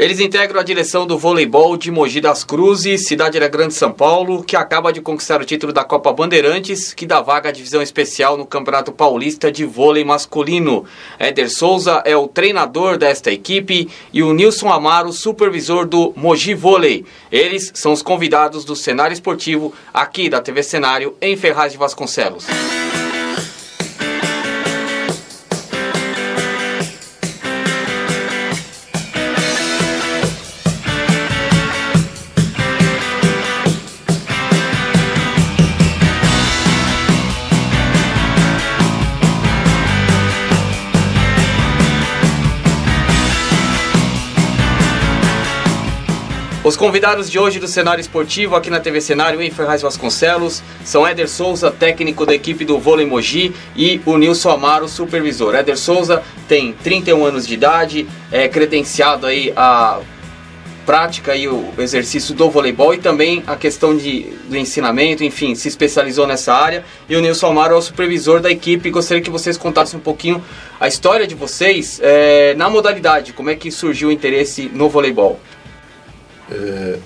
Eles integram a direção do voleibol de Mogi das Cruzes, cidade da Grande São Paulo, que acaba de conquistar o título da Copa Bandeirantes, que dá vaga à divisão especial no Campeonato Paulista de Vôlei Masculino. Éder Souza é o treinador desta equipe e o Nilson Amaro, supervisor do Mogi Vôlei. Eles são os convidados do cenário esportivo aqui da TV Cenário em Ferraz de Vasconcelos. Os convidados de hoje do cenário esportivo aqui na TV Cenário em Ferraz Vasconcelos são Éder Souza, técnico da equipe do Vôlei Mogi, e o Nilson Amaro, supervisor. Éder Souza tem 31 anos de idade, é credenciado aí a prática e o exercício do voleibol e também a questão de, do ensinamento, enfim, se especializou nessa área. E o Nilson Amaro é o supervisor da equipe. Gostaria que vocês contassem um pouquinho a história de vocês é, na modalidade, como é que surgiu o interesse no voleibol. É,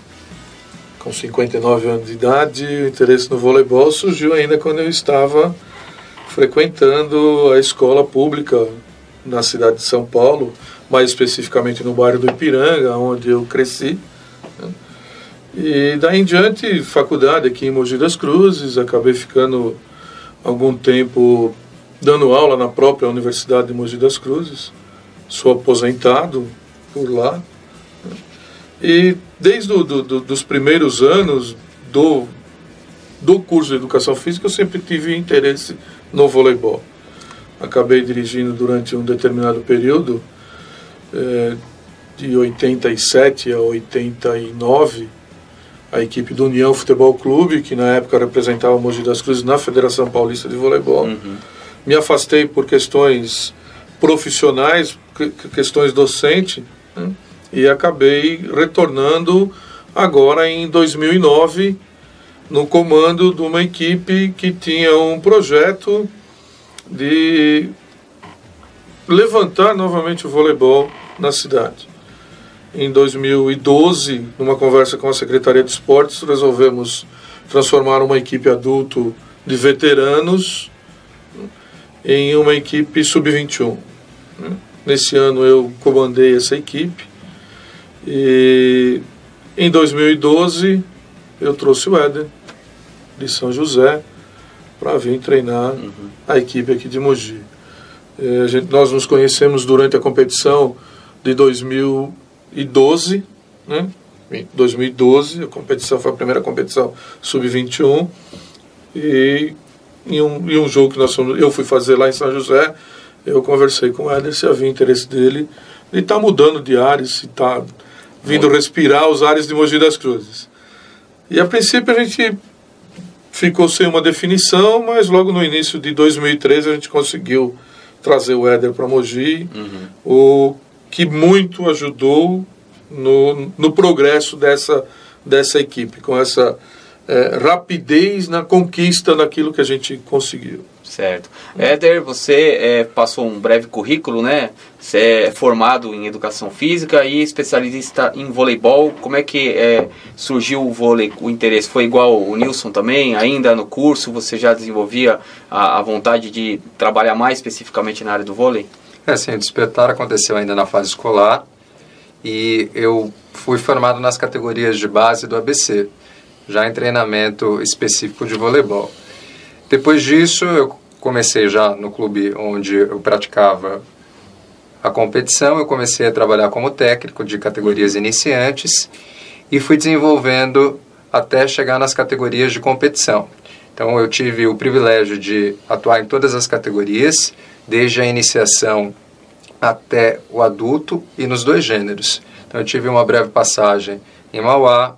com 59 anos de idade, o interesse no voleibol surgiu ainda quando eu estava frequentando a escola pública na cidade de São Paulo, mais especificamente no bairro do Ipiranga, onde eu cresci. Né? E daí em diante, faculdade aqui em Mogi das Cruzes, acabei ficando algum tempo dando aula na própria Universidade de Mogi das Cruzes. Sou aposentado por lá. E desde do, do, dos primeiros anos do, do curso de Educação Física, eu sempre tive interesse no voleibol. Acabei dirigindo durante um determinado período, é, de 87 a 89, a equipe do União Futebol Clube, que na época representava o Mogi das Cruzes na Federação Paulista de Voleibol. Uhum. Me afastei por questões profissionais, questões docentes, né? E acabei retornando agora em 2009 no comando de uma equipe que tinha um projeto de levantar novamente o voleibol na cidade. Em 2012, numa conversa com a Secretaria de Esportes, resolvemos transformar uma equipe adulto de veteranos em uma equipe sub-21. Nesse ano eu comandei essa equipe e em 2012 eu trouxe o Éder de São José para vir treinar uhum. a equipe aqui de Mogi. É, gente, nós nos conhecemos durante a competição de 2012, né? 2012, a competição foi a primeira competição sub-21 e em um, em um jogo que nós fomos, eu fui fazer lá em São José, eu conversei com o Éder se havia interesse dele. Ele está mudando de áreas, se está vindo respirar os ares de Mogi das Cruzes. E a princípio a gente ficou sem uma definição, mas logo no início de 2013 a gente conseguiu trazer o Éder para Mogi, uhum. o que muito ajudou no, no progresso dessa, dessa equipe, com essa é, rapidez na conquista daquilo que a gente conseguiu. Certo. Éder, você é, passou um breve currículo, né? Você é formado em educação física e especialista em voleibol. Como é que é, surgiu o vôlei, o interesse? Foi igual o Nilson também? Ainda no curso você já desenvolvia a, a vontade de trabalhar mais especificamente na área do vôlei? É, sim, o despertar aconteceu ainda na fase escolar e eu fui formado nas categorias de base do ABC, já em treinamento específico de voleibol. Depois disso, eu comecei já no clube onde eu praticava a competição, eu comecei a trabalhar como técnico de categorias iniciantes e fui desenvolvendo até chegar nas categorias de competição. Então eu tive o privilégio de atuar em todas as categorias, desde a iniciação até o adulto e nos dois gêneros. Então eu tive uma breve passagem em Mauá,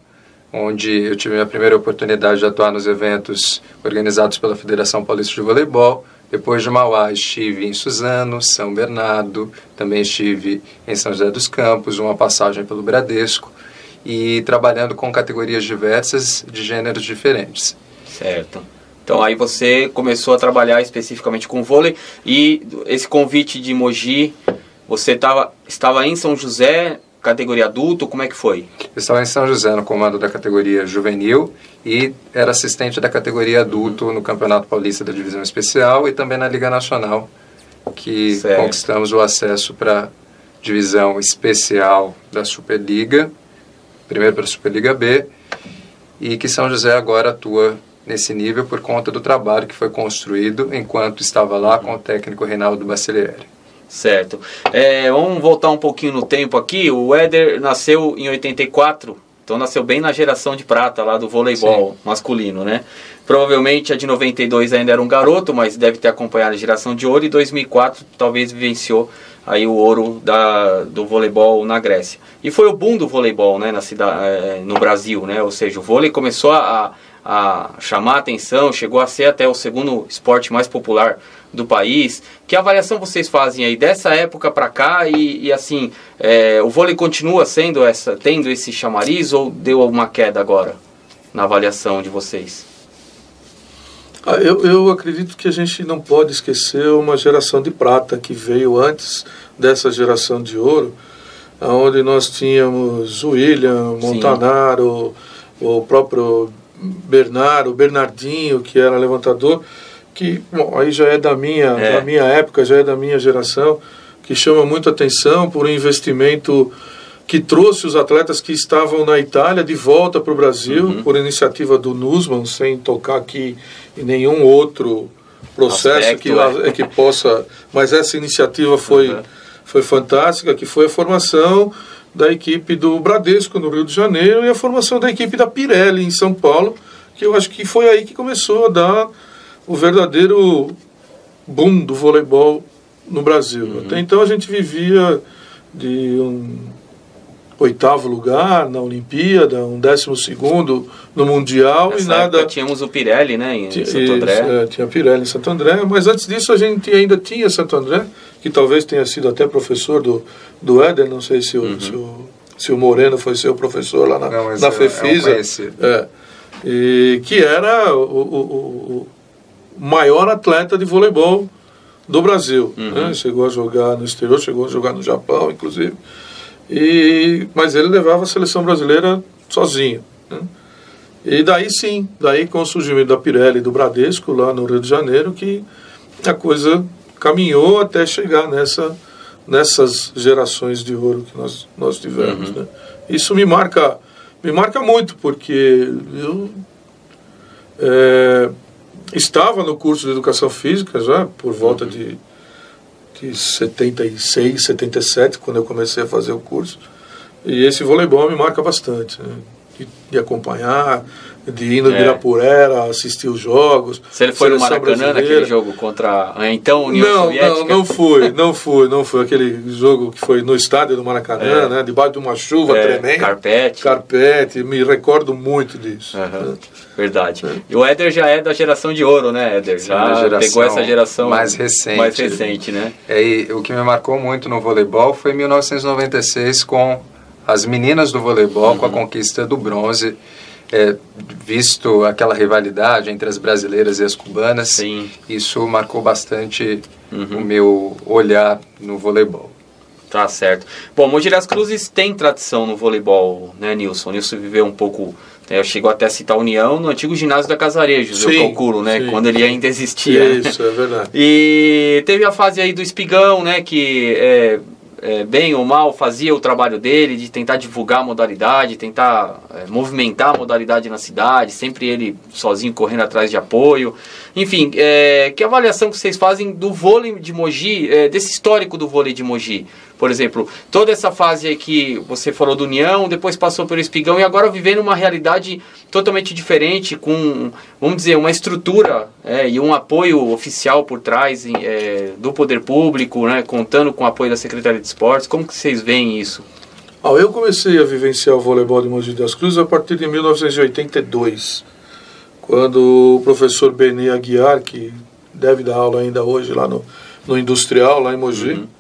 onde eu tive a primeira oportunidade de atuar nos eventos organizados pela Federação Paulista de Voleibol. Depois de Mauá, estive em Suzano, São Bernardo, também estive em São José dos Campos, uma passagem pelo Bradesco, e trabalhando com categorias diversas de gêneros diferentes. Certo. Então aí você começou a trabalhar especificamente com vôlei e esse convite de Mogi, você tava, estava em São José, categoria adulto, como é que foi? Eu estava em São José no comando da categoria juvenil e era assistente da categoria adulto no Campeonato Paulista da Divisão Especial e também na Liga Nacional, que certo. conquistamos o acesso para divisão especial da Superliga, primeiro para a Superliga B, e que São José agora atua nesse nível por conta do trabalho que foi construído enquanto estava lá com o técnico Reinaldo Bacilieri. Certo. É, vamos voltar um pouquinho no tempo aqui. O Éder nasceu em 84, então nasceu bem na geração de prata lá do voleibol Sim. masculino, né? Provavelmente a de 92 ainda era um garoto, mas deve ter acompanhado a geração de ouro e 2004 talvez vivenciou aí o ouro da, do voleibol na Grécia. E foi o boom do voleibol, né, na cidade, é, no Brasil, né? Ou seja, o vôlei começou a, a chamar a atenção, chegou a ser até o segundo esporte mais popular do país. Que avaliação vocês fazem aí dessa época para cá e, e assim, é, o vôlei continua sendo essa, tendo esse chamariz ou deu uma queda agora na avaliação de vocês? Ah, eu, eu acredito que a gente não pode esquecer uma geração de prata que veio antes dessa geração de ouro, onde nós tínhamos o William, Montanaro, o próprio Bernardo, Bernardinho, que era levantador, que bom, aí já é da minha, é. da minha época, já é da minha geração, que chama muito atenção por um investimento que trouxe os atletas que estavam na Itália de volta para o Brasil, uhum. por iniciativa do Nussmann, sem tocar aqui em nenhum outro processo Aspecto, que, é. que possa. Mas essa iniciativa foi, uhum. foi fantástica, que foi a formação da equipe do Bradesco no Rio de Janeiro e a formação da equipe da Pirelli em São Paulo, que eu acho que foi aí que começou a dar o verdadeiro boom do voleibol no Brasil. Uhum. Até então a gente vivia de um oitavo lugar na Olimpíada, um décimo segundo no Mundial Nessa e nada. Tínhamos o Pirelli, né, em tinha, Santo André. Isso, é, tinha Pirelli em Santo André, mas antes disso a gente ainda tinha Santo André, que talvez tenha sido até professor do, do Éder, não sei se o, uhum. se o, se o Moreno foi seu professor lá na, não, na Fefisa. É, é, e que era o, o, o, maior atleta de voleibol do Brasil. Uhum. Né? Chegou a jogar no exterior, chegou a jogar no Japão, inclusive. E, mas ele levava a seleção brasileira sozinho. Né? E daí sim, daí com o surgimento da Pirelli e do Bradesco lá no Rio de Janeiro, que a coisa caminhou até chegar nessa, nessas gerações de ouro que nós, nós tivemos. Uhum. Né? Isso me marca, me marca muito, porque eu é, estava no curso de Educação Física já, por volta uhum. de, de 76, 77, quando eu comecei a fazer o curso. E esse voleibol me marca bastante. Né? De, de acompanhar, de ir no é. Ibirapuera, assistir os jogos. Se ele foi no Maracanã naquele jogo contra a então União não, Soviética? Não, não fui, não fui, não fui. Aquele jogo que foi no estádio do Maracanã, é. né? Debaixo de uma chuva é, tremenda. Carpete. Carpete, me recordo muito disso. Uhum. Né? Verdade. É. E o Éder já é da geração de ouro, né, Éder? Já pegou essa geração mais recente. Mais recente, né? É, e o que me marcou muito no voleibol foi em 1996 com as meninas do voleibol, uhum. com a conquista do bronze é, visto aquela rivalidade entre as brasileiras e as cubanas, Sim. isso marcou bastante uhum. o meu olhar no voleibol. Tá certo. Bom, Mogi das Cruzes tem tradição no voleibol, né, Nilson? Nilson viveu um pouco é, eu chego até a citar a União no antigo ginásio da Casarejos, sim, eu calculo, né? Sim. Quando ele ainda existia. Isso, é verdade. E teve a fase aí do Espigão, né? Que é, é, bem ou mal, fazia o trabalho dele de tentar divulgar a modalidade, tentar é, movimentar a modalidade na cidade, sempre ele sozinho correndo atrás de apoio. Enfim, é, que avaliação que vocês fazem do vôlei de Mogi, é, desse histórico do vôlei de Mogi? Por exemplo, toda essa fase aí que você falou do União, depois passou pelo Espigão e agora vivendo uma realidade totalmente diferente, com, vamos dizer, uma estrutura é, e um apoio oficial por trás é, do poder público, né, contando com o apoio da Secretaria de Esportes. Como que vocês veem isso? Ah, eu comecei a vivenciar o voleibol de Mogi das Cruzes a partir de 1982, quando o professor Benê Aguiar, que deve dar aula ainda hoje lá no, no Industrial, lá em Mogi, uhum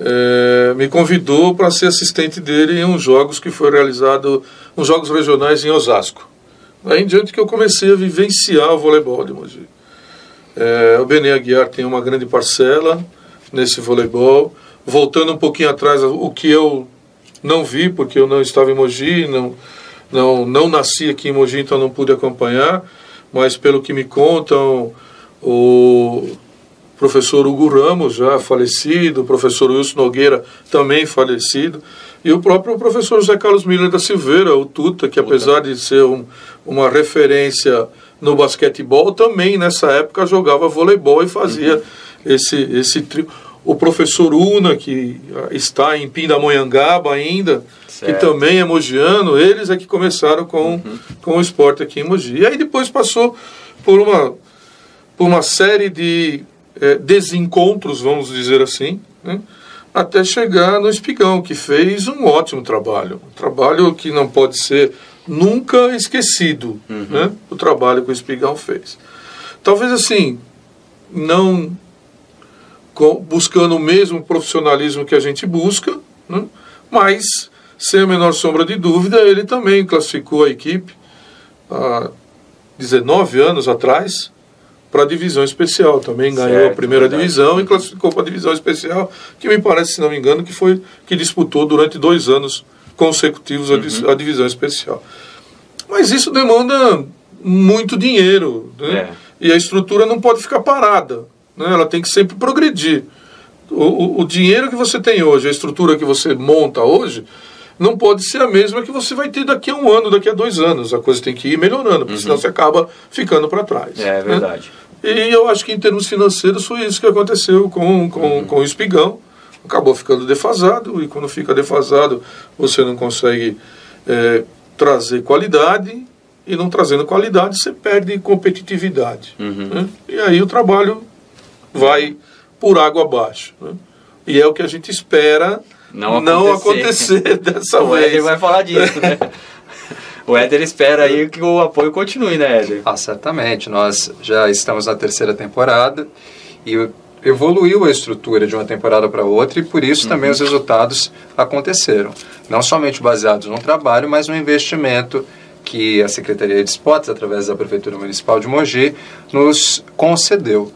é, me convidou para ser assistente dele em uns jogos que foi realizado, uns jogos regionais em Osasco. Aí em diante que eu comecei a vivenciar o voleibol de Mogi. É, o Benê Aguiar tem uma grande parcela nesse voleibol. Voltando um pouquinho atrás, o que eu não vi porque eu não estava em Mogi, não, não, não nasci aqui em Mogi, então não pude acompanhar, mas pelo que me contam, o professor Hugo Ramos, já falecido, o professor Wilson Nogueira, também falecido, e o próprio professor José Carlos Miller da Silveira, o Tuta, que apesar de ser um, uma referência no basquetebol, também nessa época jogava voleibol e fazia uhum. esse, esse trio. O professor Una, que está em Pindamonhangaba ainda, certo. que também é mogiano, eles é que começaram com, uhum. com o esporte aqui em Mogi. E aí depois passou por uma, por uma série de é, desencontros, vamos dizer assim, né? até chegar no Espigão, que fez um ótimo trabalho. Um trabalho que não pode ser nunca esquecido, uhum. né? o trabalho que o Espigão fez. Talvez assim, não buscando o mesmo profissionalismo que a gente busca, né? mas, sem a menor sombra de dúvida, ele também classificou a equipe há 19 anos atrás para a divisão especial. Também ganhou certo, a primeira verdade. divisão e classificou para a divisão especial, que me parece, se não me engano, que foi que disputou durante dois anos consecutivos uhum. a, a, divisão especial. Mas isso demanda muito dinheiro, né? É. E a estrutura não pode ficar parada, né? Ela tem que sempre progredir. O, o, o dinheiro que você tem hoje, a estrutura que você monta hoje, não pode ser a mesma que você vai ter daqui a um ano, daqui a dois anos. A coisa tem que ir melhorando, porque uhum. senão você acaba ficando para trás. É, é verdade. Né? E eu acho que em termos financeiros foi isso que aconteceu com, com, uhum. com o espigão. Acabou ficando defasado, e quando fica defasado, você não consegue é, trazer qualidade, e não trazendo qualidade, você perde competitividade. Uhum. Né? E aí o trabalho vai por água abaixo. Né? E é o que a gente espera não acontecer, não acontecer dessa o vez. Ele vai falar disso, né? O Éder espera aí que o apoio continue, né, Éder? Ah, certamente. Nós já estamos na terceira temporada e evoluiu a estrutura de uma temporada para outra e por isso uhum. também os resultados aconteceram. Não somente baseados no trabalho, mas no investimento que a Secretaria de Esportes, através da Prefeitura Municipal de Mogi, nos concedeu.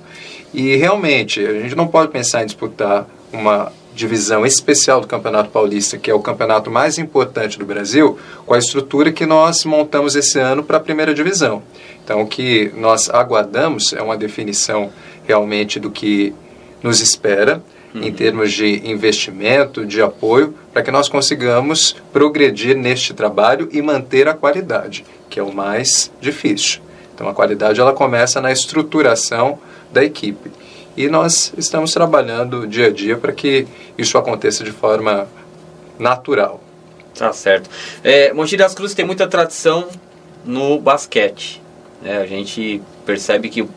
E realmente, a gente não pode pensar em disputar uma divisão especial do Campeonato Paulista, que é o campeonato mais importante do Brasil, com a estrutura que nós montamos esse ano para a primeira divisão. Então, o que nós aguardamos é uma definição realmente do que nos espera uhum. em termos de investimento, de apoio, para que nós consigamos progredir neste trabalho e manter a qualidade, que é o mais difícil. Então, a qualidade ela começa na estruturação da equipe. E nós estamos trabalhando dia a dia para que isso aconteça de forma natural. Tá certo. É, Monte das Cruzes tem muita tradição no basquete. É, a gente percebe que o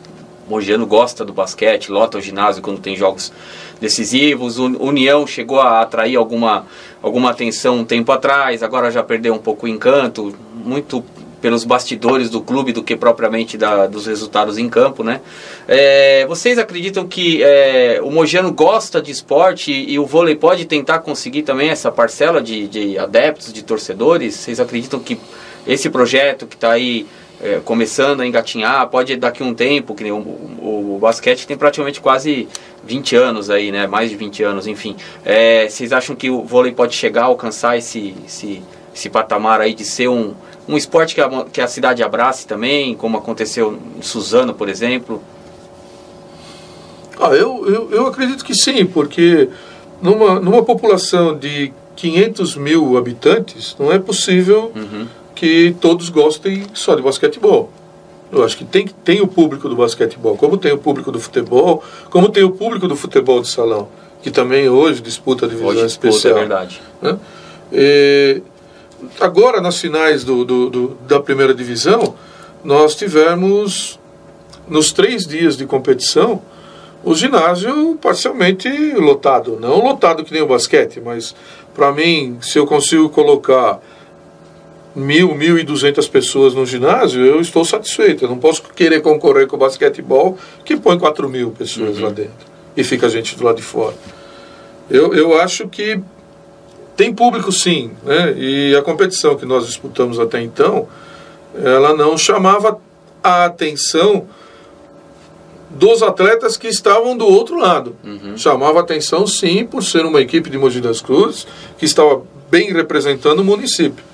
Mogiano gosta do basquete, lota o ginásio quando tem jogos decisivos. O União chegou a atrair alguma, alguma atenção um tempo atrás, agora já perdeu um pouco o encanto, muito pelos bastidores do clube do que propriamente da, dos resultados em campo, né? É, vocês acreditam que é, o Mojano gosta de esporte e, o vôlei pode tentar conseguir também essa parcela de, de adeptos, de torcedores? Vocês acreditam que esse projeto que está aí é, começando a engatinhar, pode daqui um tempo, que o, o, o, basquete tem praticamente quase 20 anos aí, né? Mais de 20 anos, enfim. É, vocês acham que o vôlei pode chegar a alcançar esse, esse, esse patamar aí de ser um um esporte que a, que a cidade abrace também, como aconteceu em Suzano, por exemplo? Ah, eu, eu, eu acredito que sim, porque numa, numa população de 500 mil habitantes, não é possível uhum. que todos gostem só de basquetebol. Eu acho que tem, tem o público do basquetebol, como tem o público do futebol, como tem o público do futebol de salão, que também hoje disputa a divisão hoje disputa, especial. É verdade. Né? E, agora nas finais do, do, do, da primeira divisão, nós tivemos nos três dias de competição o ginásio parcialmente lotado. Não lotado que nem o basquete, mas para mim, se eu consigo colocar mil, mil e duzentas pessoas no ginásio, eu estou satisfeito. Eu não posso querer concorrer com o basquetebol que põe quatro mil pessoas uhum. lá dentro e fica a gente do lado de fora. Eu, eu acho que tem público sim, né? e a competição que nós disputamos até então, ela não chamava a atenção dos atletas que estavam do outro lado. Uhum. Chamava atenção, sim, por ser uma equipe de Mogi das Cruzes que estava bem representando o município.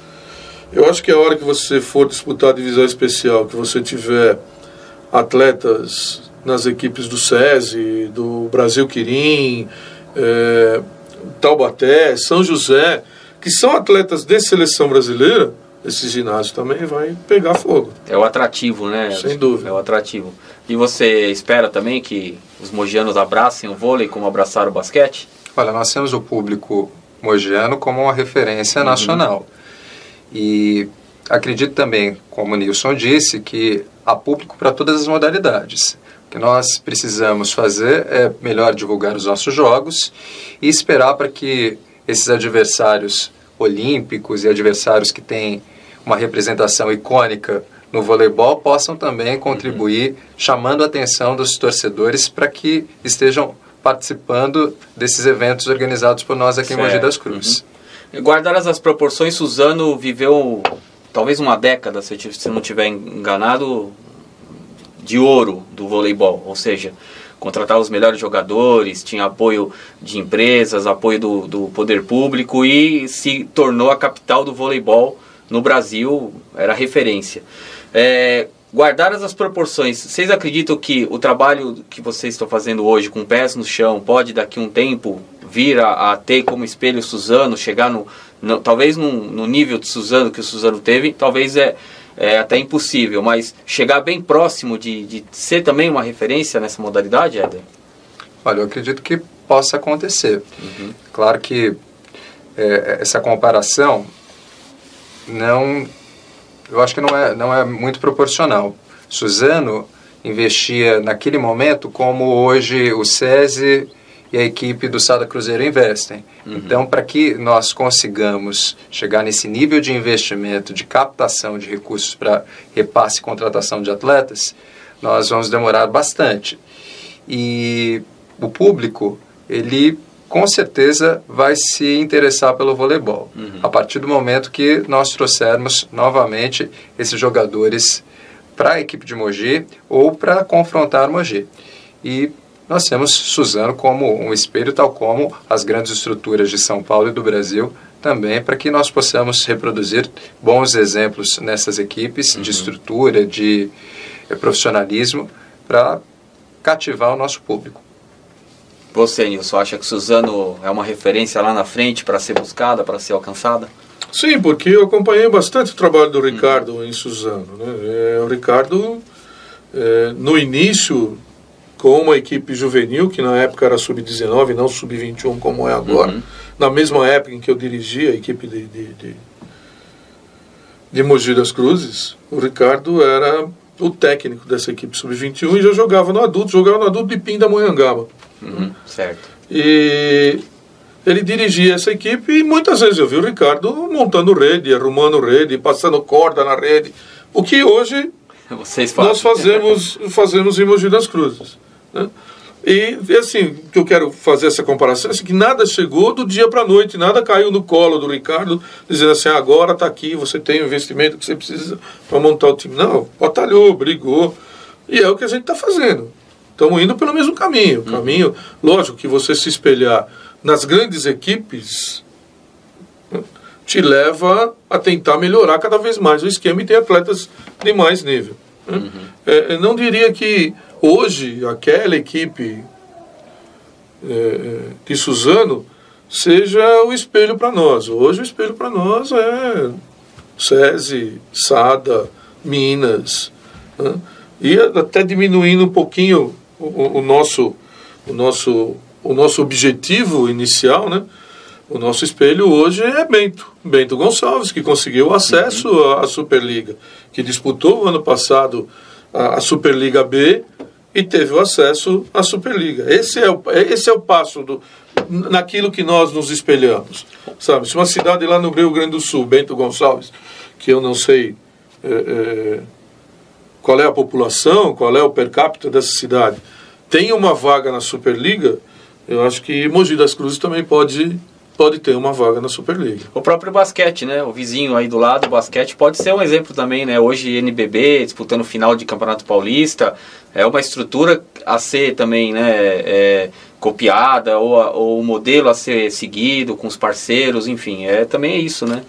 Eu acho que a hora que você for disputar a divisão especial, que você tiver atletas nas equipes do SESI, do Brasil Quirim, é, Taubaté, São José, que são atletas de seleção brasileira, esse ginásio também vai pegar fogo. É o atrativo, né? Sem dúvida. É o atrativo. E você espera também que os mogianos abracem o vôlei como abraçaram o basquete? Olha, nós temos o público mogiano como uma referência uhum. nacional. E acredito também, como o Nilson disse, que há público para todas as modalidades. O que nós precisamos fazer é melhor divulgar os nossos jogos e esperar para que esses adversários olímpicos e adversários que têm uma representação icônica no voleibol possam também contribuir, uhum. chamando a atenção dos torcedores para que estejam participando desses eventos organizados por nós aqui certo. em Mogi das Cruzes. Uhum. Guardadas as proporções, Suzano viveu talvez uma década, se eu não estiver enganado, de ouro do voleibol, ou seja, contratar os melhores jogadores, tinha apoio de empresas, apoio do, do poder público e se tornou a capital do voleibol no Brasil, era referência. É, guardadas as proporções, vocês acreditam que o trabalho que vocês estão fazendo hoje com pés no chão pode daqui a um tempo vir a, a ter como espelho Suzano, chegar no, no talvez no, no, nível de Suzano que o Suzano teve, talvez é, é até impossível, mas chegar bem próximo de, de ser também uma referência nessa modalidade, Éder? Olha, eu acredito que possa acontecer. Uhum. Claro que é, essa comparação não, eu acho que não é, não é muito proporcional. Suzano investia naquele momento como hoje o SESI e a equipe do Sada Cruzeiro investem. Uhum. Então, para que nós consigamos chegar nesse nível de investimento, de captação de recursos para repasse e contratação de atletas, nós vamos demorar bastante. E o público, ele com certeza vai se interessar pelo voleibol. Uhum. A partir do momento que nós trouxermos novamente esses jogadores para a equipe de Mogi ou para confrontar Mogi. E nós temos Suzano como um espelho, tal como as grandes estruturas de São Paulo e do Brasil também, para que nós possamos reproduzir bons exemplos nessas equipes uhum. de estrutura, de eh, profissionalismo, para cativar o nosso público. Você, Nilson, acha que Suzano é uma referência lá na frente para ser buscada, para ser alcançada? Sim, porque eu acompanhei bastante o trabalho do Ricardo uhum. em Suzano. Né? É, o Ricardo, é, no início com uma equipe juvenil, que na época era sub-19, não sub-21 como é agora. Uhum. Na mesma época em que eu dirigia a equipe de, de, de, de Mogi das Cruzes, o Ricardo era o técnico dessa equipe sub-21 e já jogava no adulto, jogava no adulto de Pindamonhangaba. Uhum, certo. E ele dirigia essa equipe e muitas vezes eu vi o Ricardo montando rede, arrumando rede, passando corda na rede. O que hoje nós fazemos, fazemos em Mogi das Cruzes. Né? E, assim, que eu quero fazer essa comparação é assim, que nada chegou do dia para a noite, nada caiu no colo do Ricardo, dizendo assim, agora está aqui, você tem o investimento que você precisa para montar o time. Não, batalhou, brigou, e é o que a gente está fazendo. Estamos indo pelo mesmo caminho. Uhum. Caminho, lógico que você se espelhar nas grandes equipes né, te leva a tentar melhorar cada vez mais o esquema e ter atletas de mais nível. Né? Uhum. É, eu não diria que hoje aquela equipe é, é, de Suzano seja o espelho para nós. Hoje o espelho para nós é SESI, SADA, Minas. Né? E até diminuindo um pouquinho o, o, nosso, o, nosso, o nosso objetivo inicial, né? O nosso espelho hoje é Bento, Bento Gonçalves, que conseguiu acesso uhum. à Superliga, que disputou o ano passado a, a Superliga B e teve o acesso à Superliga. Esse é o, esse é o passo do, naquilo que nós nos espelhamos. Sabe? Se uma cidade lá no Rio Grande do Sul, Bento Gonçalves, que eu não sei é, é, qual é a população, qual é o per capita dessa cidade, tem uma vaga na Superliga, eu acho que Mogi das Cruzes também pode pode ter uma vaga na Superliga. O próprio basquete, né? O vizinho aí do lado, o basquete pode ser um exemplo também, né? Hoje NBB disputando final de Campeonato Paulista, é uma estrutura a ser também, né? É, copiada ou, ou o modelo a ser seguido com os parceiros, enfim, é também é isso, né?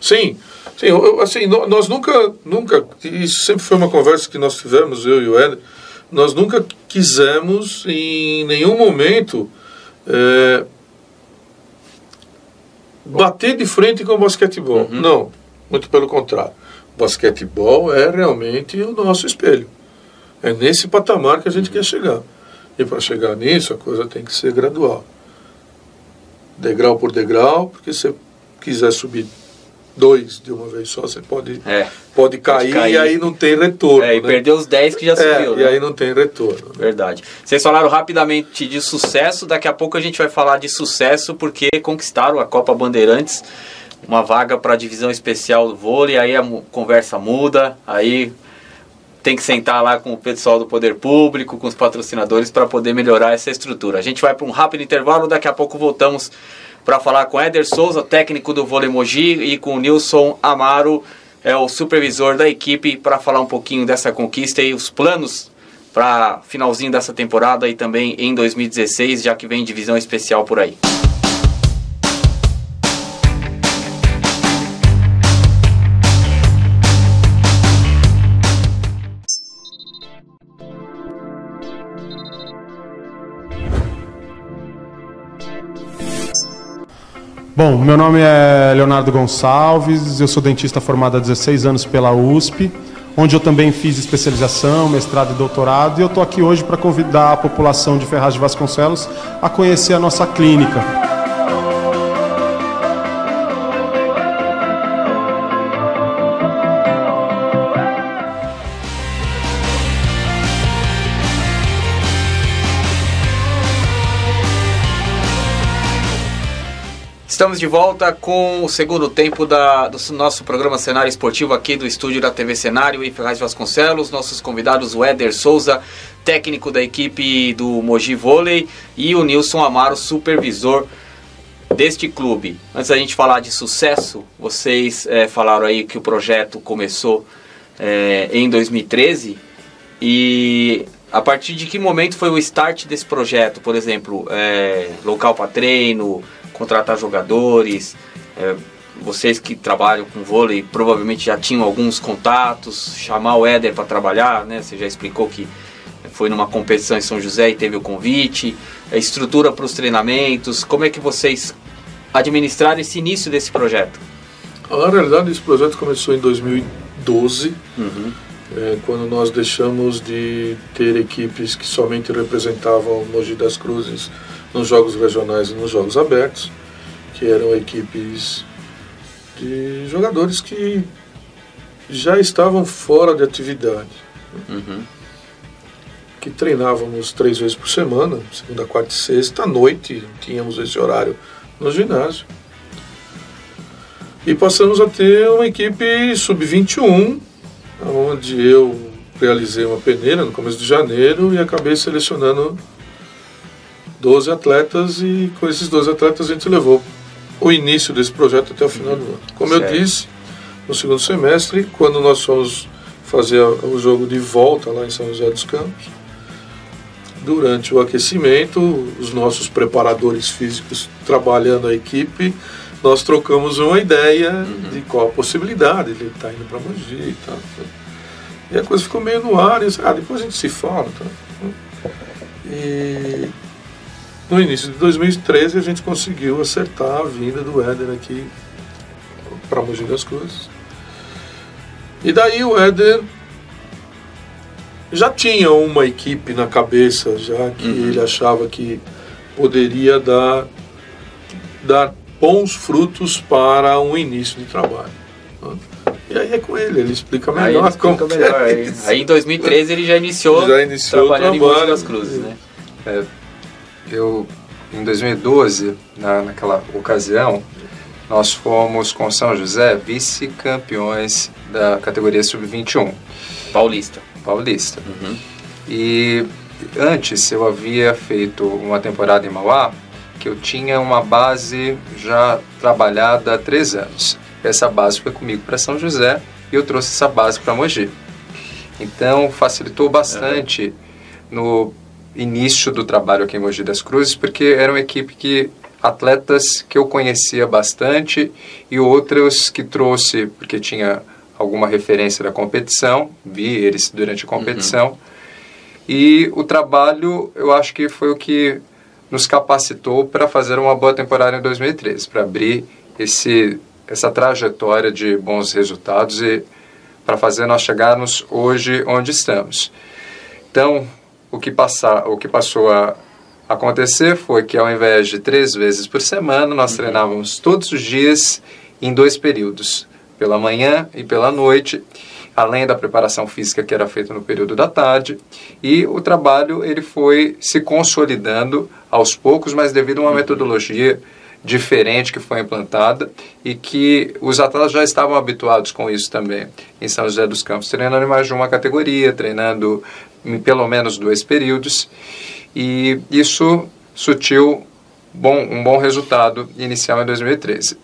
Sim, sim, eu, assim, nós nunca, nunca, isso sempre foi uma conversa que nós tivemos, eu e o Ed, nós nunca quisemos em nenhum momento é, bater de frente com o basquetebol. Uhum. Não, muito pelo contrário. O basquetebol é realmente o nosso espelho. É nesse patamar que a gente uhum. quer chegar. E para chegar nisso, a coisa tem que ser gradual. Degrau por degrau, porque se você quiser subir dois de uma vez só, você pode, é, pode, cair, pode cair, e aí não tem retorno. É, e né? perder os 10 que já é, subiu. É, né? E aí não tem retorno. Verdade. Vocês falaram rapidamente de sucesso, daqui a pouco a gente vai falar de sucesso porque conquistaram a Copa Bandeirantes, uma vaga para a divisão especial do vôlei, aí a conversa muda, aí tem que sentar lá com o pessoal do poder público, com os patrocinadores para poder melhorar essa estrutura. A gente vai para um rápido intervalo, daqui a pouco voltamos para falar com Éder Souza, técnico do Vôlei Mogi, e com Nilson Amaro, é o supervisor da equipe, para falar um pouquinho dessa conquista e os planos para finalzinho dessa temporada e também em 2016, já que vem divisão especial por aí. Bom, meu nome é Leonardo Gonçalves, eu sou dentista formado há 16 anos pela USP, onde eu também fiz especialização, mestrado e doutorado, e eu estou aqui hoje para convidar a população de Ferraz de Vasconcelos a conhecer a nossa clínica. Estamos de volta com o segundo tempo da, do nosso programa Cenário Esportivo aqui do estúdio da TV Cenário em Ferraz Vasconcelos. Nossos convidados, o Éder Souza, técnico da equipe do Mogi Vôlei, e o Nilson Amaro, supervisor deste clube. Antes da gente falar de sucesso, vocês é, falaram aí que o projeto começou é, em 2013 e a partir de que momento foi o start desse projeto? Por exemplo, é, local para treino, contratar jogadores. É, vocês que trabalham com vôlei provavelmente já tinham alguns contatos, chamar o Éder para trabalhar, né? Você já explicou que foi numa competição em São José e teve o convite, a estrutura para os treinamentos, como é que vocês administraram esse início desse projeto? Na realidade, esse projeto começou em 2012, uhum. é, quando nós deixamos de ter equipes que somente representavam o Mogi das Cruzes nos jogos regionais e nos jogos abertos, que eram equipes de jogadores que já estavam fora de atividade. Uhum. Que treinávamos três vezes por semana, segunda, quarta e sexta, à noite tínhamos esse horário no ginásio. E passamos a ter uma equipe sub-21, onde eu realizei uma peneira no começo de janeiro e acabei selecionando 12 atletas e com esses 12 atletas a gente levou o início desse projeto até o final do ano. Como certo. eu disse, no segundo semestre, quando nós fomos fazer o jogo de volta lá em São José dos Campos, durante o aquecimento, os nossos preparadores físicos trabalhando a equipe, nós trocamos uma ideia uhum. de qual a possibilidade de ele estar indo para Mogi e tal. E a coisa ficou meio no ar, e ah, depois a gente se fala. Tá? E no início de 2013 a gente conseguiu acertar a vinda do Éder aqui para Mogi das Cruzes. E daí o Éder já tinha uma equipe na cabeça, já que uhum. ele achava que poderia dar, dar bons frutos para um início de trabalho. E aí é com ele, ele explica melhor. Aí, ele explica melhor. É aí, em 2013 ele já iniciou, já iniciou trabalhando o trabalho, em Mogi das Cruzes, né? É, eu, em 2012, na, naquela ocasião, nós fomos com São José vice-campeões da categoria sub-21. Paulista. Paulista. Uhum. E antes eu havia feito uma temporada em Mauá que eu tinha uma base já trabalhada há três anos. Essa base foi comigo para São José e eu trouxe essa base para Mogi. Então facilitou bastante no início do trabalho aqui em Mogi das Cruzes, porque era uma equipe que atletas que eu conhecia bastante e outros que trouxe porque tinha alguma referência da competição, vi eles durante a competição. Uhum. E o trabalho, eu acho que foi o que nos capacitou para fazer uma boa temporada em 2013, para abrir esse essa trajetória de bons resultados e para fazer nós chegarmos hoje onde estamos. Então, o que, passar, o que passou a acontecer foi que ao invés de três vezes por semana, nós uhum. treinávamos todos os dias em dois períodos, pela manhã e pela noite, além da preparação física que era feita no período da tarde, e o trabalho ele foi se consolidando aos poucos, mas devido a uma uhum. metodologia diferente que foi implantada e que os atletas já estavam habituados com isso também. Em São José dos Campos, treinando em mais de uma categoria, treinando em pelo menos dois períodos, e isso sutiu bom, um bom resultado inicial em 2013.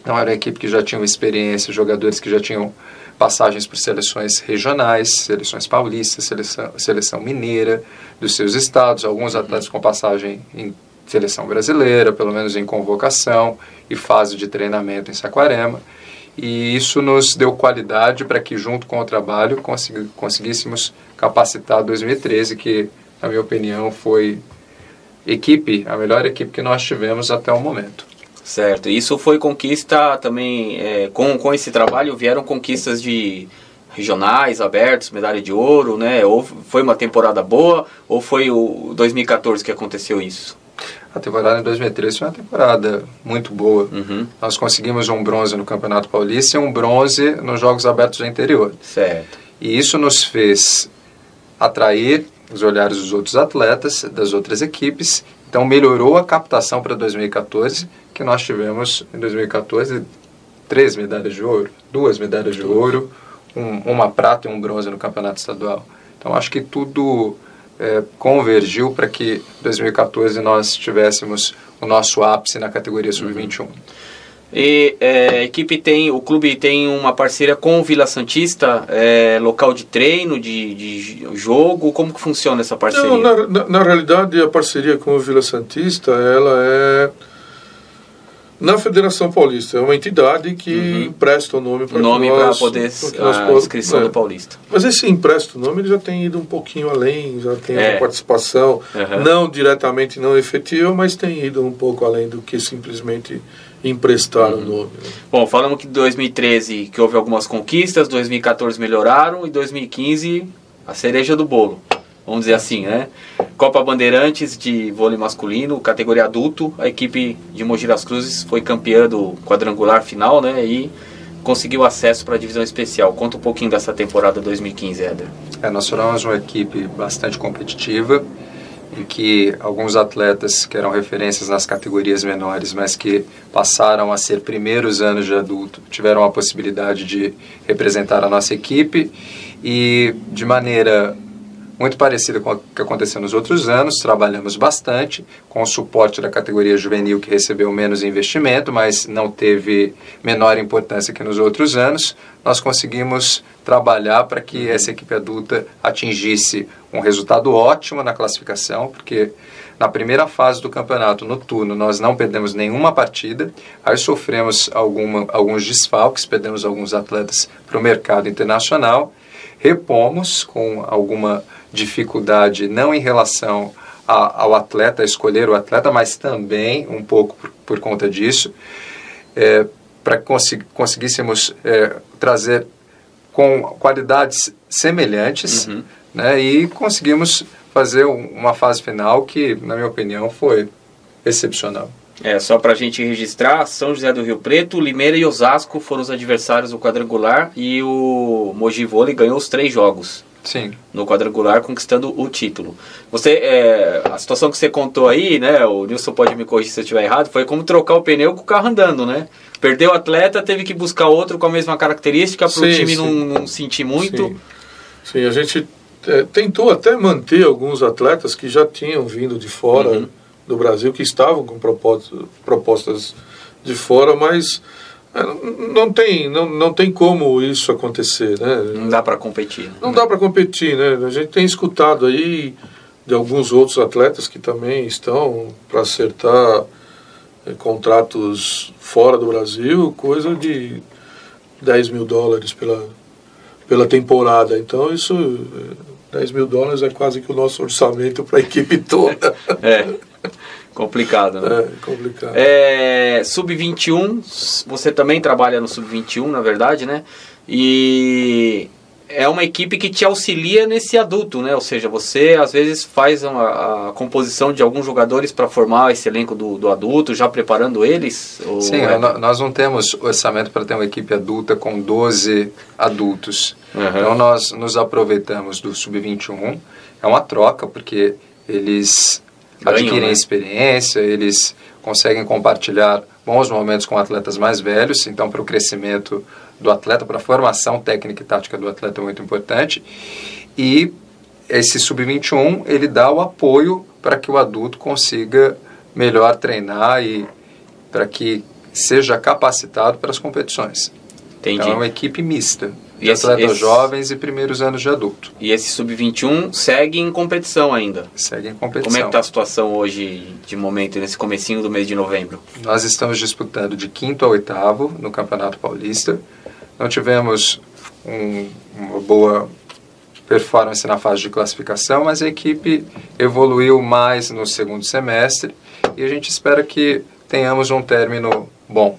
Então era uma equipe que já tinha experiência, jogadores que já tinham passagens por seleções regionais, seleções paulistas, seleção, seleção mineira dos seus estados, alguns atletas com passagem em seleção brasileira, pelo menos em convocação e fase de treinamento em Saquarema. E isso nos deu qualidade para que, junto com o trabalho, consegui, conseguíssemos capacitar 2013, que, na minha opinião, foi equipe, a melhor equipe que nós tivemos até o momento. Certo. Isso foi conquista também, é, com, com esse trabalho vieram conquistas de regionais abertos, medalha de ouro, né? Ou foi uma temporada boa, ou foi o 2014 que aconteceu isso? A temporada em 2013 foi uma temporada muito boa. Uhum. Nós conseguimos um bronze no Campeonato Paulista e um bronze nos Jogos Abertos do Interior. Certo. E isso nos fez atrair os olhares dos outros atletas, das outras equipes. Então melhorou a captação para 2014, que nós tivemos em 2014 três medalhas de ouro, duas medalhas de ouro, um, uma prata e um bronze no campeonato estadual. Então acho que tudo é, convergiu para que 2014 nós tivéssemos o nosso ápice na categoria sub-21. Uhum. E é, a equipe tem, o clube tem uma parceria com o Vila Santista, é, local de treino, de, de jogo, como que funciona essa parceria? Não, na, na, na realidade a parceria com o Vila Santista, ela é na Federação Paulista. É uma entidade que uhum. empresta o nome para nome para poder a inscrição é. do Paulista. Mas esse empresta o nome ele já tem ido um pouquinho além, já tem é. uma participação, uhum. não diretamente não efetiva, mas tem ido um pouco além do que simplesmente emprestar uhum. o nome. Né? Bom, falamos que 2013 que houve algumas conquistas, 2014 melhoraram e 2015 a cereja do bolo vamos dizer assim, né? Copa Bandeirantes de vôlei masculino, categoria adulto, a equipe de Mogi das Cruzes foi campeã do quadrangular final, né? E conseguiu acesso para a divisão especial. Conta um pouquinho dessa temporada 2015, Éder. É, nós formamos uma equipe bastante competitiva, em que alguns atletas que eram referências nas categorias menores, mas que passaram a ser primeiros anos de adulto, tiveram a possibilidade de representar a nossa equipe e de maneira muito parecida com o que aconteceu nos outros anos. Trabalhamos bastante com o suporte da categoria juvenil, que recebeu menos investimento, mas não teve menor importância que nos outros anos. Nós conseguimos trabalhar para que essa equipe adulta atingisse um resultado ótimo na classificação, porque na primeira fase do campeonato, no turno, nós não perdemos nenhuma partida, aí sofremos alguma, alguns desfalques, perdemos alguns atletas para o mercado internacional, repomos com alguma dificuldade não em relação a, ao atleta, a escolher o atleta, mas também um pouco por, por conta disso, é, para que consegu conseguíssemos é, trazer com qualidades semelhantes uhum. né, e conseguimos fazer uma fase final que, na minha opinião, foi excepcional. É, só para a gente registrar, São José do Rio Preto, Limeira e Osasco foram os adversários do quadrangular e o Mogi Vôlei ganhou os três jogos. Sim. no quadrangular, conquistando o título. Você, é, a situação que você contou aí, né? O Nilson pode me corrigir se eu estiver errado, foi como trocar o pneu com o carro andando, né? Perdeu o atleta, teve que buscar outro com a mesma característica para o time. Não, não sentir muito. Sim, sim a gente é, tentou até manter alguns atletas que já tinham vindo de fora. Uhum. do Brasil que estavam com propostas, de fora, mas não tem, não, não tem como isso acontecer, né? Não dá para competir. Não dá para competir, né? A gente tem escutado aí de alguns outros atletas que também estão para acertar é, contratos fora do Brasil, coisa de 10 mil dólares pela, pela temporada. Então isso 10 mil dólares é quase que o nosso orçamento para a equipe toda. é. Complicado, né? É, complicado. É, Sub-21, você também trabalha no Sub-21, na verdade, né? E é uma equipe que te auxilia nesse adulto, né? Ou seja, você às vezes faz uma, a composição de alguns jogadores para formar esse elenco do, do, adulto, já preparando eles? Sim, é... nós não temos orçamento para ter uma equipe adulta com 12 adultos. Uhum. Então nós nos aproveitamos do Sub-21. É uma troca, porque eles adquirem né? experiência, eles conseguem compartilhar bons momentos com atletas mais velhos, então para o crescimento do atleta, para a formação técnica e tática do atleta é muito importante. E esse sub-21 ele dá o apoio para que o adulto consiga melhor treinar e para que seja capacitado para as competições. Entendi. Então é uma equipe mista de esse, atletas esse... jovens e primeiros anos de adulto. E esse sub-21 segue em competição ainda? Segue em competição. Como é que está a situação hoje, de momento, nesse comecinho do mês de novembro? Nós estamos disputando de quinto a oitavo no Campeonato Paulista. Não tivemos um, uma boa performance na fase de classificação, mas a equipe evoluiu mais no segundo semestre e a gente espera que tenhamos um término bom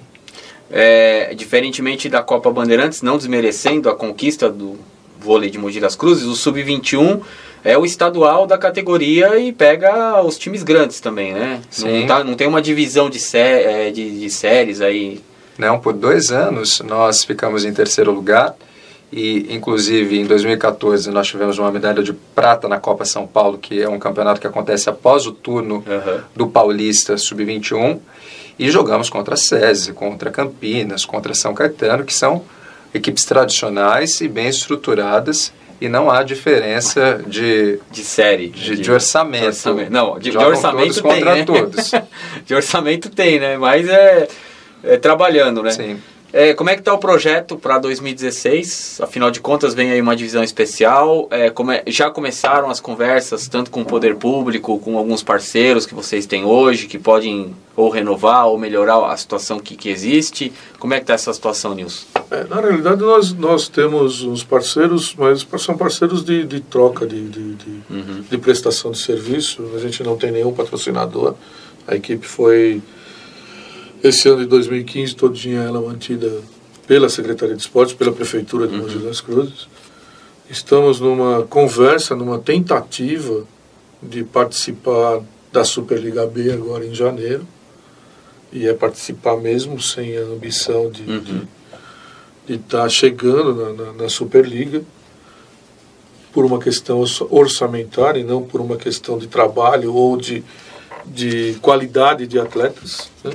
é, diferentemente da Copa Bandeirantes, não desmerecendo a conquista do vôlei de Mogi das Cruzes, o Sub-21 é o estadual da categoria e pega os times grandes também, né? Sim. Não, tá, não tem uma divisão de, sé, é, de, de séries aí. Não, por dois anos nós ficamos em terceiro lugar e inclusive em 2014 nós tivemos uma medalha de prata na Copa São Paulo, que é um campeonato que acontece após o turno uhum. do Paulista Sub-21. E jogamos contra a SESI, contra Campinas, contra São Caetano, que são equipes tradicionais e bem estruturadas e não há diferença de de série de, de, de orçamento. orçamento. não de, de orçamento tem, contra né? todos de orçamento tem né mas é, é trabalhando né sim é, como é que está o projeto para 2016? Afinal de contas, vem aí uma divisão especial. É, come, já começaram as conversas, tanto com o poder público, com alguns parceiros que vocês têm hoje, que podem ou renovar ou melhorar a situação que, que existe. Como é que está essa situação, Nilson? É, na realidade, nós, nós temos uns parceiros, mas são parceiros de, de troca, de, de, de, uhum. de prestação de serviço. A gente não tem nenhum patrocinador. A equipe foi esse ano de 2015, todinha ela mantida pela Secretaria de Esportes, pela Prefeitura de Mogi uhum. das Cruzes. Estamos numa conversa, numa tentativa de participar da Superliga B agora em janeiro. E é participar mesmo sem a ambição de uhum. estar tá chegando na, na, na Superliga por uma questão orçamentária e não por uma questão de trabalho ou de, de qualidade de atletas. Né?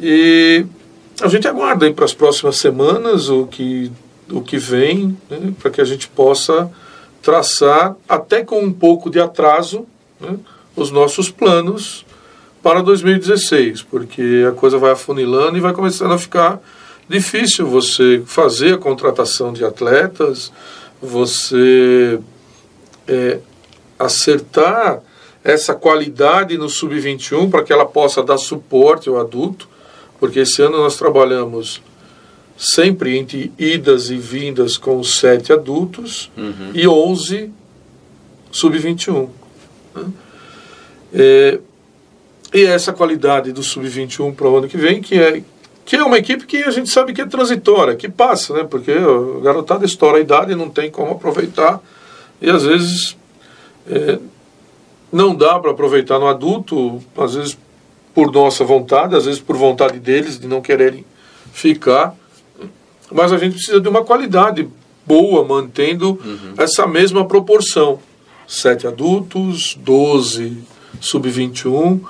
E a gente aguarda para as próximas semanas o que, o que vem, né, para que a gente possa traçar, até com um pouco de atraso, né, os nossos planos para 2016, porque a coisa vai afunilando e vai começando a ficar difícil você fazer a contratação de atletas, você é, acertar essa qualidade no sub-21 para que ela possa dar suporte ao adulto porque esse ano nós trabalhamos sempre entre idas e vindas com sete adultos uhum. e 11 sub-21. Né? É, e essa qualidade do sub-21 para o ano que vem, que é, que é uma equipe que a gente sabe que é transitória, que passa, né? porque a garotada estoura a idade e não tem como aproveitar. E às vezes é, não dá para aproveitar no adulto, às vezes por nossa vontade, às vezes por vontade deles, de não quererem ficar. Mas a gente precisa de uma qualidade boa, mantendo uhum. essa mesma proporção. Sete adultos, 12 sub-21,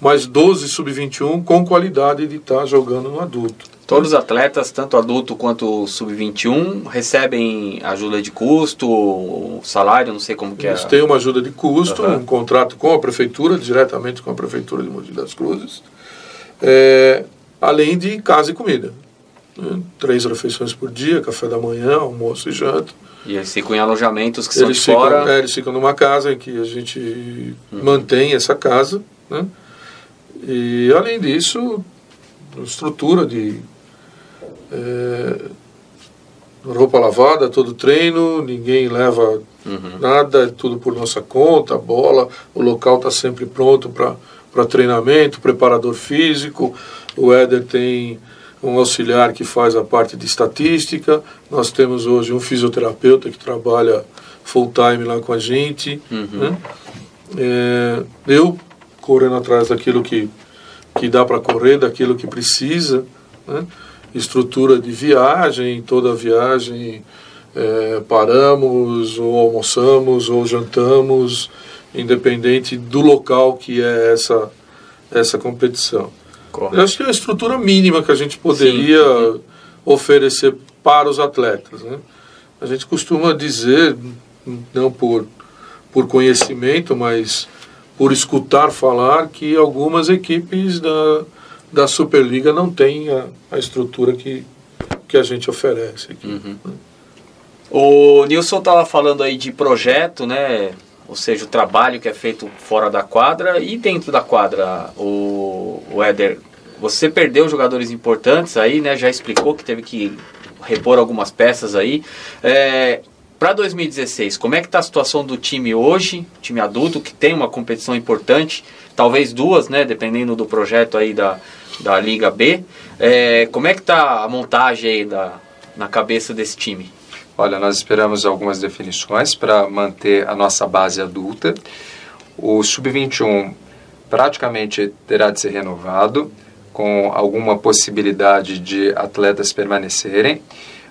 mais 12 sub-21 com qualidade de estar tá jogando no adulto. Todos os atletas, tanto adulto quanto sub-21, recebem ajuda de custo, salário, não sei como que Eles é. têm uma ajuda de custo, Aham. um contrato com a prefeitura, diretamente com a prefeitura de Mogi das Cruzes, é, além de casa e comida. né? Três refeições por dia, café da manhã, almoço e janta. E eles ficam em alojamentos que são Eles de ficam, fora. é, eles ficam numa casa em que a gente mantém essa casa, né? E além disso, estrutura de é, roupa lavada, todo treino, ninguém leva Uhum. nada, é tudo por nossa conta, bola, o local está sempre pronto para treinamento, preparador físico, o Éder tem um auxiliar que faz a parte de estatística, nós temos hoje um fisioterapeuta que trabalha full time lá com a gente, Uhum. né? É, eu correndo atrás daquilo que, que dá para correr, daquilo que precisa, né? Estrutura de viagem, toda viagem é, paramos, ou almoçamos, ou jantamos, independente do local que é essa, essa competição. Eu acho que é a estrutura mínima que a gente poderia oferecer para os atletas. Né? A gente costuma dizer, não por, por conhecimento, mas por escutar falar, que algumas equipes da, da Superliga não têm a, a estrutura que, que a gente oferece aqui. Uhum. O Nilson estava falando aí de projeto, né? Ou seja, o trabalho que é feito fora da quadra e dentro da quadra. O, o Éder, você perdeu jogadores importantes aí, né? Já explicou que teve que repor algumas peças aí. É, para 2016, como é que está a situação do time hoje, time adulto, que tem uma competição importante, talvez duas, né? Dependendo do projeto aí da, da Liga B. É, como é que está a montagem aí da, na cabeça desse time? Olha, nós esperamos algumas definições para manter a nossa base adulta. O Sub-21 praticamente terá de ser renovado, com alguma possibilidade de atletas permanecerem,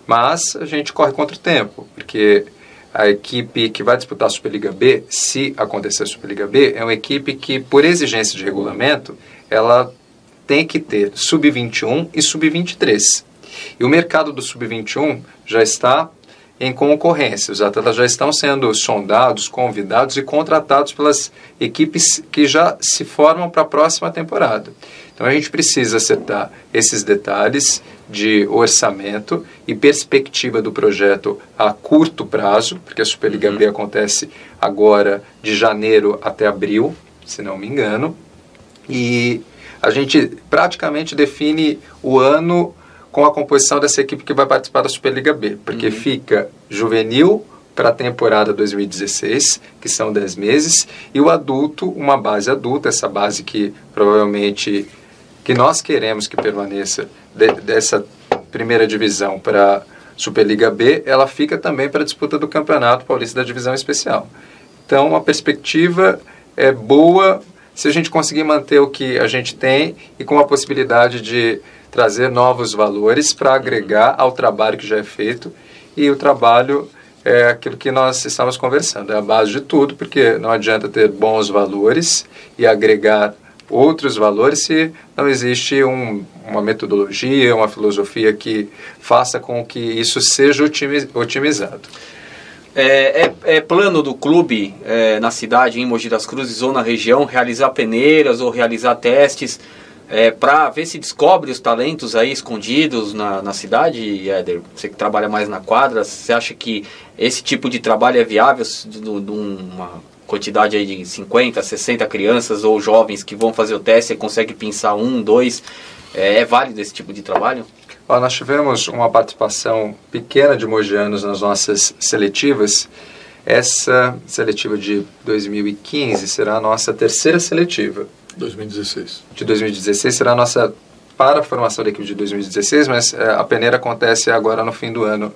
mas a gente corre contra o tempo, porque a equipe que vai disputar a Superliga B, se acontecer a Superliga B, é uma equipe que, por exigência de regulamento, ela tem que ter Sub-21 e Sub-23. E o mercado do Sub-21 já está em concorrência. Os atletas já estão sendo sondados, convidados e contratados pelas equipes que já se formam para a próxima temporada. Então a gente precisa acertar esses detalhes de orçamento e perspectiva do projeto a curto prazo, porque a Superliga B acontece agora de janeiro até abril, se não me engano. E a gente praticamente define o ano com a composição dessa equipe que vai participar da Superliga B, porque fica juvenil para a temporada 2016, que são 10 meses, e o adulto, uma base adulta, essa base que provavelmente que nós queremos que permaneça de, dessa primeira divisão para Superliga B, ela fica também para a disputa do Campeonato Paulista da Divisão Especial. Então, a perspectiva é boa se a gente conseguir manter o que a gente tem e com a possibilidade de trazer novos valores para agregar ao trabalho que já é feito. E o trabalho é aquilo que nós estamos conversando, é a base de tudo, porque não adianta ter bons valores e agregar outros valores se não existe um, uma metodologia, uma filosofia que faça com que isso seja otimi otimizado. É, é, é, plano do clube é, na cidade, em Mogi das Cruzes ou na região, realizar peneiras ou realizar testes é, para ver se descobre os talentos aí escondidos na, na cidade, Éder? Você que trabalha mais na quadra, você acha que esse tipo de trabalho é viável de, de uma quantidade aí de 50, 60 crianças ou jovens que vão fazer o teste e consegue pensar um, dois? É, é válido esse tipo de trabalho? Ó, nós tivemos uma participação pequena de mogianos nas nossas seletivas. Essa seletiva de 2015 será a nossa terceira seletiva. 2016. De 2016 será a nossa para a formação da equipe de 2016, mas é, a peneira acontece agora no fim do ano,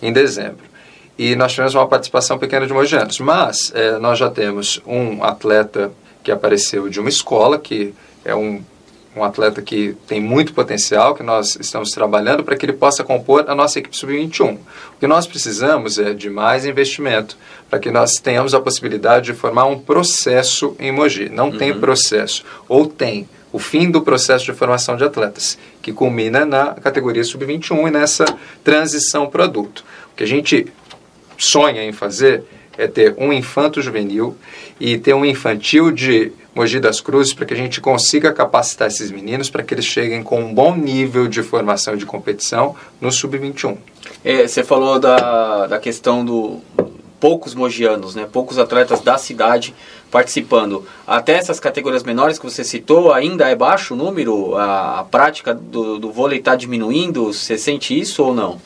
em dezembro. E nós tivemos uma participação pequena de mogianos, mas é, nós já temos um atleta que apareceu de uma escola, que é um um atleta que tem muito potencial, que nós estamos trabalhando para que ele possa compor a nossa equipe sub-21. O que nós precisamos é de mais investimento para que nós tenhamos a possibilidade de formar um processo em Mogi. Não uhum. tem processo, ou tem o fim do processo de formação de atletas, que culmina na categoria sub-21 e nessa transição para adulto. O que a gente sonha em fazer é ter um infanto juvenil e ter um infantil de Mogi das Cruzes para que a gente consiga capacitar esses meninos para que eles cheguem com um bom nível de formação e de competição no sub-21. É, você falou da, da questão do poucos mogianos, né, poucos atletas da cidade participando. Até essas categorias menores que você citou, ainda é baixo o número? A, a prática do, do vôlei está diminuindo? Você sente isso ou não?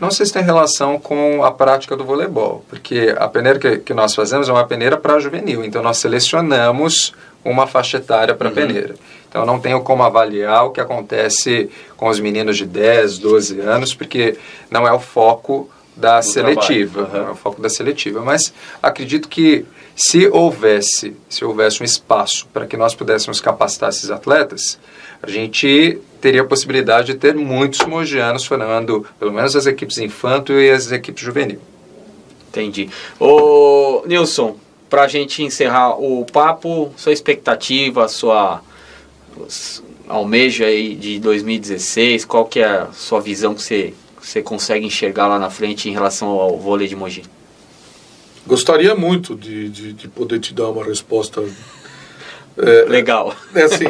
Não sei se tem relação com a prática do voleibol, porque a peneira que, que nós fazemos é uma peneira para juvenil, então nós selecionamos uma faixa etária para uhum. peneira. Então não tenho como avaliar o que acontece com os meninos de 10, 12 anos, porque não é o foco da do seletiva, uhum. é o foco da seletiva, mas acredito que se houvesse, se houvesse um espaço para que nós pudéssemos capacitar esses atletas, a gente teria a possibilidade de ter muitos mogianos formando pelo menos as equipes infanto e as equipes juvenil. Entendi. Ô, Nilson, para a gente encerrar o papo, sua expectativa, sua almeja aí de 2016, qual que é a sua visão que você, você consegue enxergar lá na frente em relação ao vôlei de Mogi? Gostaria muito de, de, de poder te dar uma resposta é, legal. É assim,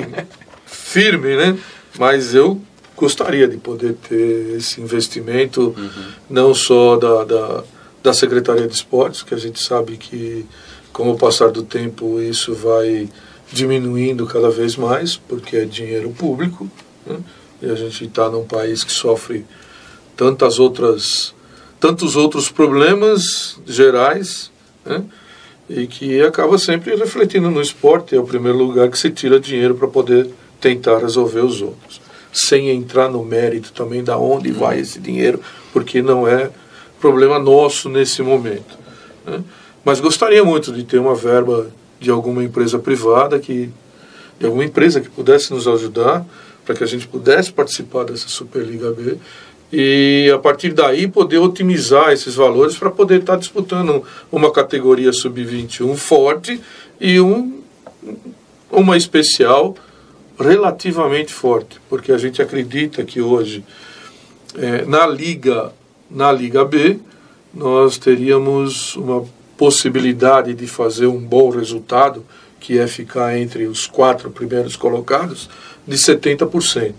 firme, né? Mas eu gostaria de poder ter esse investimento, uhum. não só da, da, da Secretaria de Esportes, que a gente sabe que com o passar do tempo isso vai diminuindo cada vez mais, porque é dinheiro público, né? e a gente está num país que sofre tantas outras, tantos outros problemas gerais, né? e que acaba sempre refletindo no esporte, é o primeiro lugar que se tira dinheiro para poder tentar resolver os outros, sem entrar no mérito também da onde vai esse dinheiro, porque não é problema nosso nesse momento. Né? Mas gostaria muito de ter uma verba de alguma empresa privada que de alguma empresa que pudesse nos ajudar para que a gente pudesse participar dessa Superliga B e a partir daí poder otimizar esses valores para poder estar disputando uma categoria sub-21 forte e um, uma especial relativamente forte, porque a gente acredita que hoje é, na liga na liga B nós teríamos uma possibilidade de fazer um bom resultado, que é ficar entre os quatro primeiros colocados, de 70%.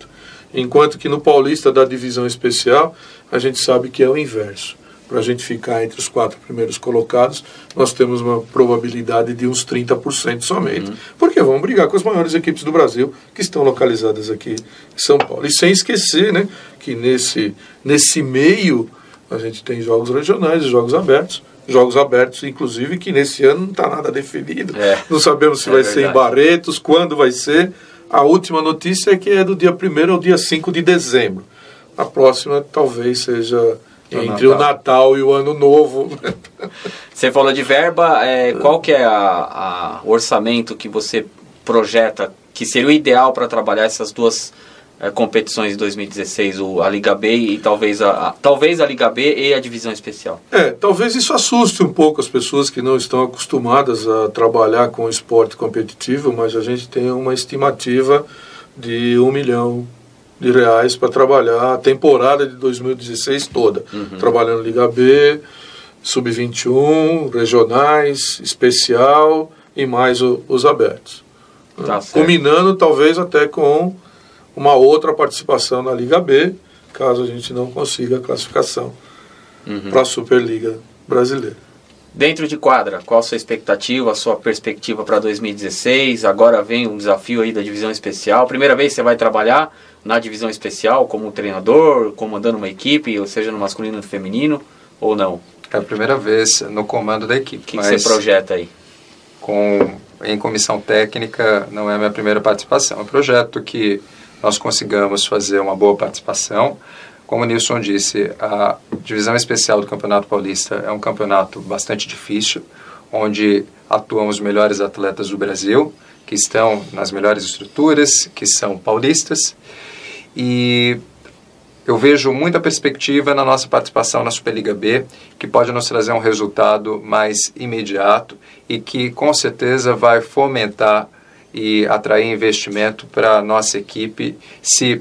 Enquanto que no Paulista da divisão especial, a gente sabe que é o inverso para a gente ficar entre os quatro primeiros colocados, nós temos uma probabilidade de uns 30% somente. Uhum. Porque vamos brigar com as maiores equipes do Brasil que estão localizadas aqui em São Paulo. E sem esquecer né, que nesse, nesse meio a gente tem jogos regionais e jogos abertos. Jogos abertos, inclusive, que nesse ano não está nada definido. É. Não sabemos se é vai verdade. ser em Barretos, quando vai ser. A última notícia é que é do dia 1 ao dia 5 de dezembro. A próxima talvez seja entre o Natal e o Ano Novo. Você falou de verba, é, qual que é o orçamento que você projeta que seria o ideal para trabalhar essas duas é, competições de 2016, o, a Liga B e talvez a, a, talvez a Liga B e a divisão especial? É, talvez isso assuste um pouco as pessoas que não estão acostumadas a trabalhar com esporte competitivo, mas a gente tem uma estimativa de um milhão de reais para trabalhar a temporada de 2016 toda, uhum. trabalhando Liga B, Sub-21, regionais, especial e mais o, os abertos. Tá Combinando talvez até com uma outra participação na Liga B, caso a gente não consiga a classificação uhum. para a Superliga Brasileira. Dentro de quadra, qual a sua expectativa, a sua perspectiva para 2016? Agora vem um desafio aí da divisão especial. Primeira vez que você vai trabalhar na divisão especial como treinador, comandando uma equipe, ou seja, no masculino e no feminino, ou não? É a primeira vez no comando da equipe. O que, que você projeta aí? Com, em comissão técnica, não é a minha primeira participação. É um projeto que nós consigamos fazer uma boa participação. Como o Nilson disse, a divisão especial do Campeonato Paulista é um campeonato bastante difícil, onde atuam os melhores atletas do Brasil, que estão nas melhores estruturas, que são paulistas. E eu vejo muita perspectiva na nossa participação na Superliga B, que pode nos trazer um resultado mais imediato e que com certeza vai fomentar e atrair investimento para a nossa equipe se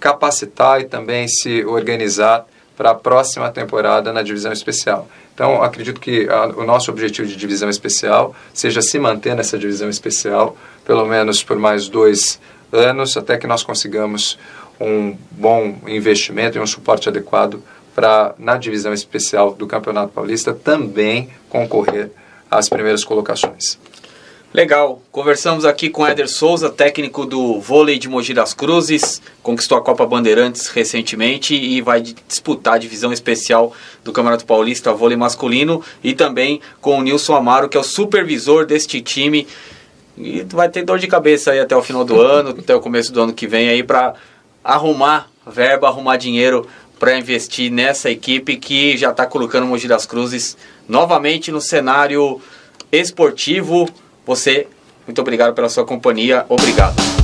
capacitar e também se organizar para a próxima temporada na divisão especial. Então, acredito que a, o nosso objetivo de divisão especial seja se manter nessa divisão especial, pelo menos por mais dois anos, até que nós consigamos um bom investimento e um suporte adequado para, na divisão especial do Campeonato Paulista, também concorrer às primeiras colocações. Legal. Conversamos aqui com Éder Souza, técnico do vôlei de Mogi das Cruzes, conquistou a Copa Bandeirantes recentemente e vai disputar a divisão especial do Campeonato Paulista vôlei masculino e também com o Nilson Amaro, que é o supervisor deste time. E vai ter dor de cabeça aí até o final do ano, até o começo do ano que vem aí para arrumar verba, arrumar dinheiro para investir nessa equipe que já está colocando o Mogi das Cruzes novamente no cenário esportivo. Você, muito obrigado pela sua companhia. Obrigado.